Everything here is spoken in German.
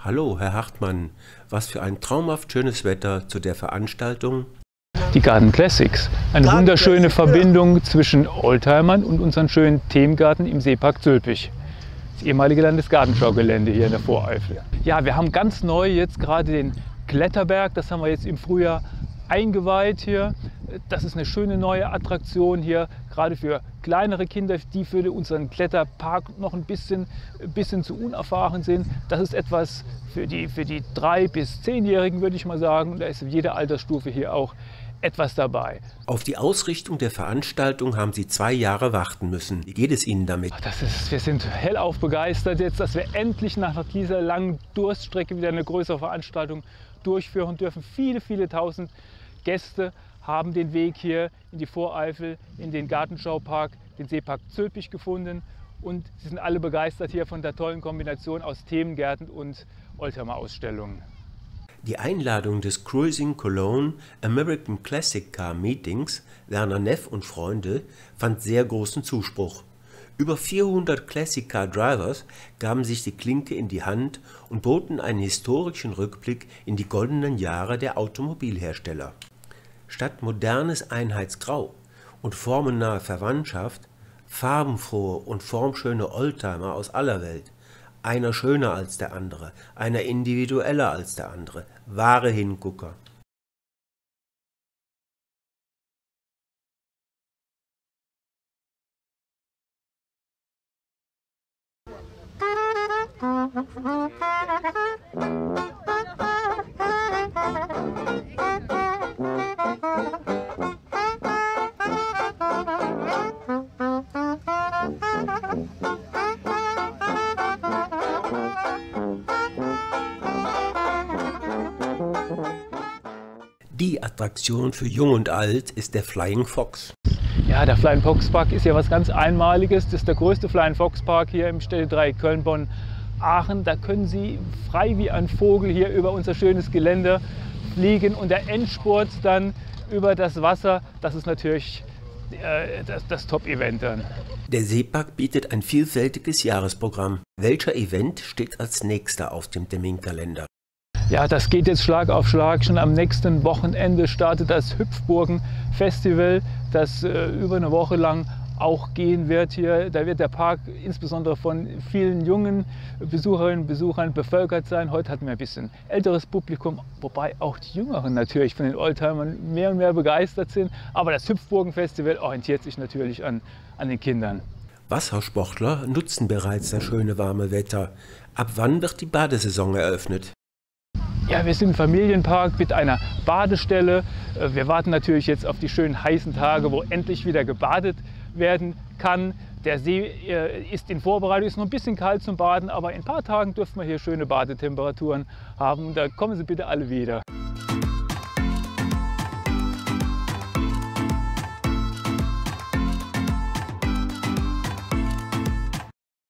Hallo, Herr Hartmann. Was für ein traumhaft schönes Wetter zu der Veranstaltung. Die Garden Classics. Eine Garden wunderschöne Classics, Verbindung zwischen Oldtimern und unserem schönen Themengarten im Seepark Zülpich. Das ehemalige Landesgartenschaugelände hier in der Voreifel. Ja, wir haben ganz neu jetzt gerade den Kletterberg. Das haben wir jetzt im Frühjahr eingeweiht hier. Das ist eine schöne neue Attraktion hier, gerade für kleinere Kinder, die für unseren Kletterpark noch ein bisschen, ein bisschen zu unerfahren sind. Das ist etwas für die, für die drei- bis zehnjährigen, würde ich mal sagen. Da ist jede Altersstufe hier auch etwas dabei. Auf die Ausrichtung der Veranstaltung haben Sie zwei Jahre warten müssen. Wie geht es Ihnen damit? Das ist, wir sind hellauf begeistert jetzt, dass wir endlich nach dieser langen Durststrecke wieder eine größere Veranstaltung durchführen dürfen. Viele, viele tausend Gäste haben den Weg hier in die Voreifel, in den Gartenschaupark, den Seepark Zülpich gefunden und sie sind alle begeistert hier von der tollen Kombination aus Themengärten und Oldtimer-Ausstellungen. Die Einladung des Cruising Cologne American Classic Car Meetings Werner Neff und Freunde fand sehr großen Zuspruch. Über 400 Classic Car Drivers gaben sich die Klinke in die Hand und boten einen historischen Rückblick in die goldenen Jahre der Automobilhersteller. Statt modernes Einheitsgrau und formennahe Verwandtschaft, farbenfrohe und formschöne Oldtimer aus aller Welt, einer schöner als der andere, einer individueller als der andere, wahre Hingucker. Die Attraktion für Jung und Alt ist der Flying Fox. Ja, der Flying Fox Park ist ja was ganz Einmaliges. Das ist der größte Flying Fox Park hier im Städtedreieck Köln, Bonn, Aachen. Da können Sie frei wie ein Vogel hier über unser schönes Gelände fliegen und der Endspurt dann über das Wasser, das ist natürlich äh, das, das Top-Event dann. Der Seepark bietet ein vielfältiges Jahresprogramm. Welcher Event steht als nächster auf dem Terminkalender? Ja, das geht jetzt Schlag auf Schlag. Schon am nächsten Wochenende startet das Hüpfburgen Festival, das äh, über eine Woche lang auch gehen wird hier. Da wird der Park insbesondere von vielen jungen Besucherinnen und Besuchern bevölkert sein. Heute hatten wir ein bisschen älteres Publikum, wobei auch die Jüngeren natürlich von den Oldtimern mehr und mehr begeistert sind. Aber das Hüpfburgen-Festival orientiert sich natürlich an, an den Kindern. Wassersportler nutzen bereits das schöne warme Wetter. Ab wann wird die Badesaison eröffnet? Ja, wir sind im Familienpark mit einer Badestelle. Äh, wir warten natürlich jetzt auf die schönen heißen Tage, wo endlich wieder gebadet werden kann. Der See äh, ist in Vorbereitung, ist noch ein bisschen kalt zum Baden, aber in ein paar Tagen dürfen wir hier schöne Badetemperaturen haben. Da kommen Sie bitte alle wieder.